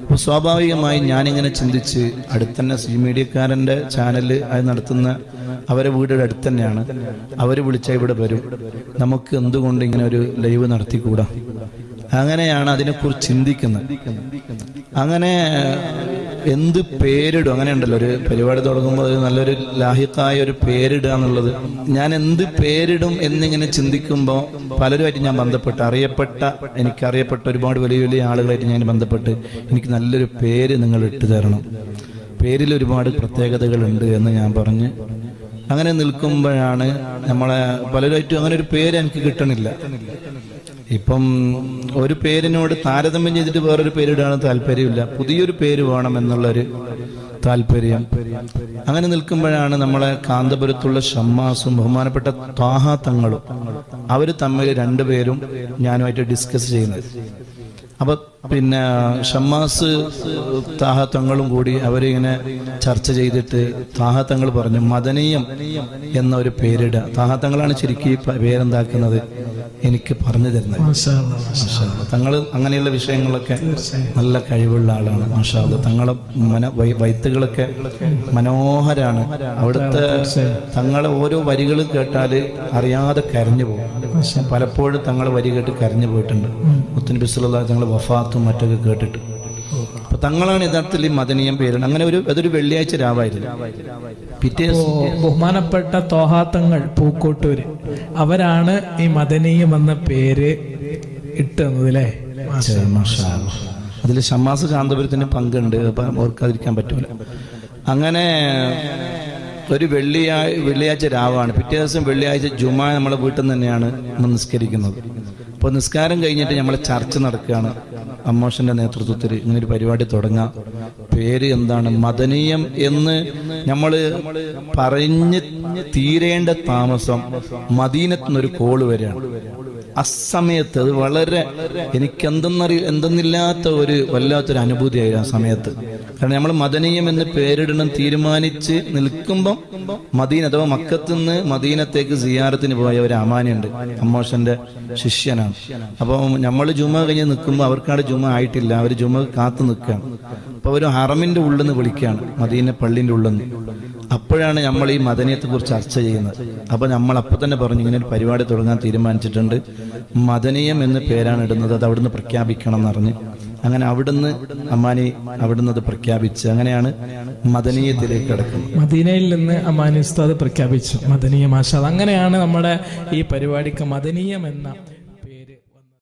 അപ്പോൾ സ്വാഭാവികമായി ഞാനിങ്ങനെ ചിന്തിച്ച് അടുത്തന്നെ സി മീഡിയക്കാരന്റെ ചാനൽ അത് നടത്തുന്ന അവരെ വീടിന്റെ അടുത്ത് തന്നെയാണ് അവർ വിളിച്ചാൽ ഇവിടെ വരും. നമുക്ക് എന്തുകൊണ്ട് ഇങ്ങനെ ഒരു ലൈവ് നടത്തിക്കൂടാ? അങ്ങനെയാണ് അതിനെക്കുറിച്ച് ചിന്തിക്കുന്നത്. അങ്ങനെ എന്ത് പേരിടും? അങ്ങനെ ഉണ്ടല്ലോ ഒരു പരിപാടി തുടങ്ങുമ്പോൾ നല്ലൊരു ലാഹിക്കായ ഒരു പേരിടുക എന്നുള്ളത്. ഞാൻ എന്ത് പേരിടും എന്നിങ്ങനെ ചിന്തിക്കുമ്പോൾ പലരുമായിട്ട് ഞാൻ ബന്ധപ്പെട്ട് അറിയപ്പെട്ട എനിക്ക് അറിയപ്പെട്ട ഒരുപാട് വലിയ വലിയ ആളുകളായിട്ട് ഞാൻ ബന്ധപ്പെട്ട് എനിക്ക് നല്ലൊരു പേര് നിങ്ങൾ ഇട്ടു തരണം. പേരിൽ ഒരുപാട് പ്രത്യേകതകളുണ്ട് എന്ന് ഞാൻ പറഞ്ഞ് അങ്ങനെ നിൽക്കുമ്പോഴാണ് നമ്മളെ പലരുമായിട്ടും അങ്ങനെ ഒരു പേര് എനിക്ക് കിട്ടണില്ല. ഇപ്പം ഒരു പേരിനോട് താരതമ്യം ചെയ്തിട്ട് വേറൊരു പേരിടാണ് താല്പര്യമില്ല. പുതിയൊരു പേര് വേണം എന്നുള്ളൊരു താല്പര്യം. അങ്ങനെ നിൽക്കുമ്പോഴാണ് നമ്മളെ കാന്തപുരത്തുള്ള ഷമ്മാസും ബഹുമാനപ്പെട്ട താഹാത്തങ്ങളും തങ്ങളും തമ്മിൽ രണ്ടുപേരും ഞാനുമായിട്ട് ഡിസ്കസ് ചെയ്യുന്നത്. അപ്പൊ പിന്നെ ഷമ്മാസ് താഹത്തങ്ങളും കൂടി അവരിങ്ങനെ ചർച്ച ചെയ്തിട്ട് താഹത്തങ്ങൾ പറഞ്ഞു മദനീയം എന്ന ഒരു പേരിടുക താഹത്തങ്ങളാണ് ശരിക്കും ഈ പേരെന്താക്കുന്നത് എനിക്ക് പറഞ്ഞു തരുന്നത്. തങ്ങൾ അങ്ങനെയുള്ള വിഷയങ്ങളൊക്കെ നല്ല കഴിവുള്ള ആളാണ് മാഷാദ് തങ്ങളെ മന വൈ- വൈത്തുകളൊക്കെ മനോഹരാണ്. അവിടുത്തെ തങ്ങളെ ഓരോ വരികൾ കേട്ടാൽ അറിയാതെ കരഞ്ഞു പോകും. പലപ്പോഴും തങ്ങളെ വരി കേട്ട് കരഞ്ഞു പോയിട്ടുണ്ട്. മുത്തൻ ബിസ്ലുള്ള തങ്ങൾ വഫാത്തും മറ്റൊക്കെ കേട്ടിട്ട്. അപ്പൊ തങ്ങളാണ് യഥാർത്ഥത്തിൽ ഈ മദനീയം പേര് അങ്ങനെ ഒരു അതൊരു വെള്ളിയാഴ്ച രാവായിരുന്നു. പിറ്റേ ബഹുമാനപ്പെട്ട തോഹാത്തങ്ങൾ പൂക്കോട്ടൂര് അവരാണ് ഈ മദനീയം എന്ന പേര് ഇട്ടുന്നത് അല്ലേ അതിൽ ഷമ്മാസ് കാന്തപുരത്തിന് പങ്കുണ്ട്. അപ്പം ഓർക്കാതിരിക്കാൻ പറ്റൂല. അങ്ങനെ ഒരു വെള്ളിയാ വെള്ളിയാഴ്ച രാവാണ്. പിറ്റേ ദിവസം വെള്ളിയാഴ്ച ജുമാ നമ്മളെ വീട്ടിൽ നിന്ന് തന്നെയാണ് നമ്മൾ നിസ്കരിക്കുന്നത്. അപ്പോൾ നിസ്കാരം കഴിഞ്ഞിട്ട് നമ്മൾ ചർച്ച നടക്കുകയാണ്. അമ്മോഷന്റെ നേതൃത്വത്തിൽ ഇങ്ങനൊരു പരിപാടി തുടങ്ങാം. പേര് എന്താണ്? മദനീയം എന്ന് നമ്മൾ പറഞ്ഞ് തീരേണ്ട താമസം മദീനത്ത് ഒരു കോൾ വരാണ് അസമയത്ത് അത് വളരെ എനിക്ക് എന്തെന്നറി എന്തെന്നില്ലാത്ത ഒരു വല്ലാത്തൊരു അനുഭൂതിയായിരുന്നു ആ സമയത്ത്. കാരണം നമ്മൾ മദനീയം എന്ന് പേരിടണം തീരുമാനിച്ച് നിൽക്കുമ്പം മദീന അഥവാ മക്കത്തുനിന്ന് മദീനത്തേക്ക് സിയാറത്തിന് പോയ ഒരു അമാനുണ്ട് അമ്മോഷന്റെ ശിഷ്യനാണ്. അപ്പം നമ്മൾ ജുമ കഴിഞ്ഞ് നിൽക്കുമ്പോൾ അവർക്കാണ് ജുമ ആയിട്ടില്ല അവർ ജുമ കാത്തു നിൽക്കുകയാണ് അപ്പൊ ഒരു ഹറമിന്റെ ഉള്ളിൽ നിന്ന് വിളിക്കുകയാണ് മദീന പള്ളിന്റെ ഉള്ളിൽ നിന്ന് അപ്പോഴാണ് നമ്മൾ ഈ മദനീയത്തെ കുറിച്ച് ചർച്ച ചെയ്യുന്നത്. അപ്പൊ നമ്മൾ അപ്പൊ തന്നെ പറഞ്ഞു ഇങ്ങനെ ഒരു പരിപാടി തുടങ്ങാൻ തീരുമാനിച്ചിട്ടുണ്ട്. മദനീയം എന്ന് പേരാണ് ഇടുന്നത് അത് അവിടുന്ന് പ്രഖ്യാപിക്കണം എന്ന് പറഞ്ഞ്. അങ്ങനെ അവിടുന്ന് അമ്മാനി അവിടുന്ന് അത് പ്രഖ്യാപിച്ച് അങ്ങനെയാണ് മദനീയത്തിലേക്ക് കിടക്കുന്നത്. മദീനയിൽ നിന്ന് അമാനി ഉസ്താദ് പ്രഖ്യാപിച്ചു മദനീയ മാഷ. അങ്ങനെയാണ് നമ്മുടെ ഈ പരിപാടിക്ക് മദനീയം എന്ന